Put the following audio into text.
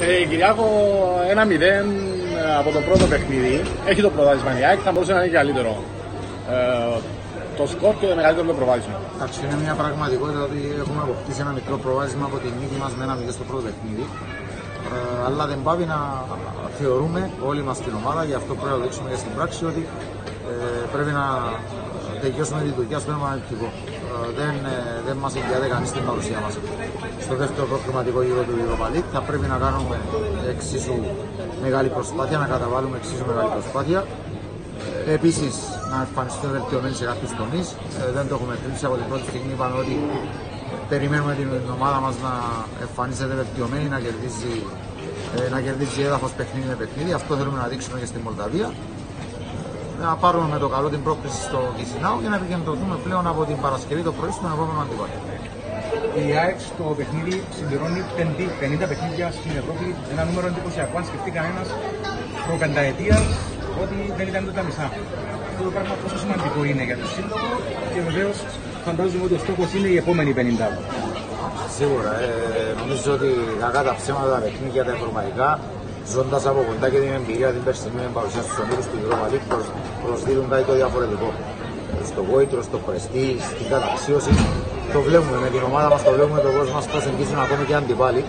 Ε, Κυριάκο 1-0 από το πρώτο παιχνίδι. Έχει το προβάδισμα η ΑΕΚ, θα μπορούσε να είναι και καλύτερο. Ε, το σκορ και το μεγαλύτερο το προβάδισμα. Εντάξει, είναι μια πραγματικότητα ότι έχουμε αποκτήσει ένα μικρό προβάδισμα από την νίκη μας με ένα 0 στο πρώτο παιχνίδι. Ε, αλλά δεν πάει να θεωρούμε όλοι μας την ομάδα, γι' αυτό πρέπει να δείξουμε και στην πράξη ότι ε, πρέπει να τελειώσουμε τη δουλειά στο επαγγελματικό. Ε, δεν, ε, δεν μας εγγυάται κανείς την παρουσία μας. Στο δεύτερο προκριματικό γύρο του Europa League θα πρέπει να κάνουμε εξίσου μεγάλη προσπάθεια, να καταβάλουμε εξίσου μεγάλη προσπάθεια. Επίσης, να εμφανιστούμε βελτιωμένοι σε κάποιους τομείς. Ε, δεν το έχουμε κρύψει από την πρώτη στιγμή. Είπαμε ότι περιμένουμε την ομάδα μας να εμφανίζεται βελτιωμένη, να κερδίζει, ε, να κερδίζει έδαφος παιχνίδι με παιχνίδι. Αυτό θέλουμε να δείξουμε και στη Μολδαβία. Να πάρουμε με το καλό την πρόκληση στο Κισινάου και να επικεντρωθούμε πλέον από την Παρασκευή το πρωί στον επόμενο αντιπάλο. Η ΑΕΚ στο παιχνίδι συμπληρώνει 50 παιχνίδια στην Ευρώπη, ένα νούμερο εντυπωσιακό. Αν σκεφτεί κανένας προπενταετία ότι δεν ήταν ούτε τα μισά. Αυτό το πράγμα πόσο σημαντικό είναι για το σύλλογο και βεβαίως φαντάζομαι ότι ο στόχος είναι η επόμενη 50. Σίγουρα. Ε, νομίζω ότι κακά τα ψέματα τα παιχνίδια τα ευρωπαϊκά, ζώντας από κοντά και την εμπειρία την περσινή με παρουσία στους ομίλους του Europa League, προσδίδουν κάτι το διαφορετικό. Στο γόητρο, στο πρεστή, στην καταξίωση. Το βλέπουμε με την ομάδα μας, το βλέπουμε το κόσμο μας πώ εγγύσουν ακόμη και αντιπάλοι.